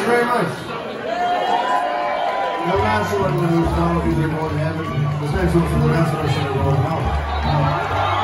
guys very much. No matter what we lose, all of more than. This next one's for the rest of us that are going home.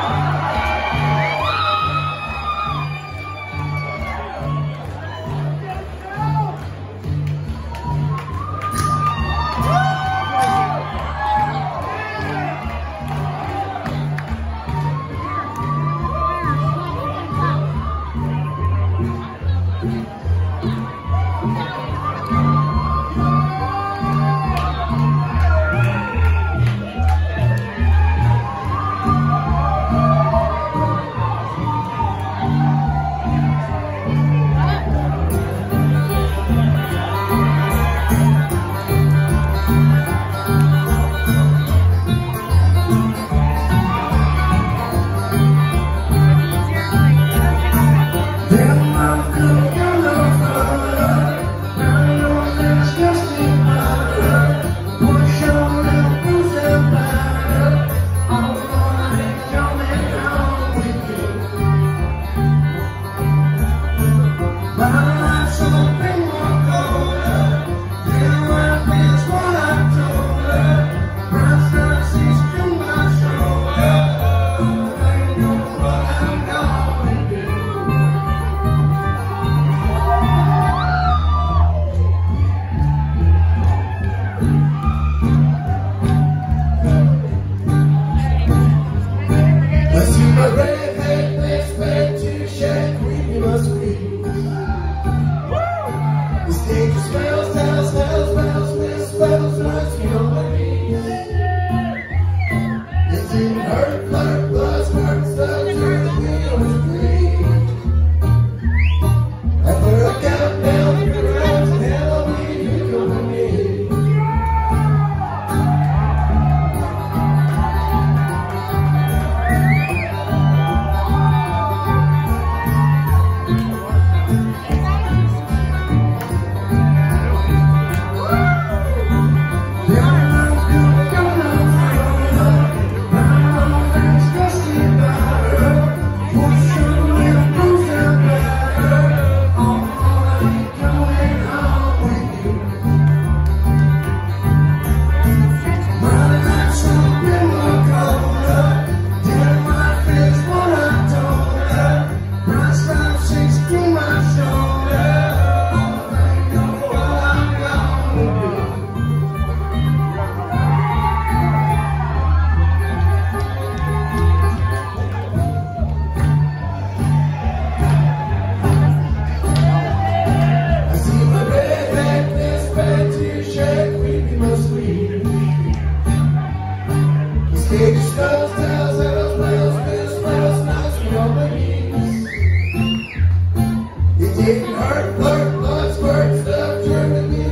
Hooray! squirt, squirt, blood squirt, stuff me.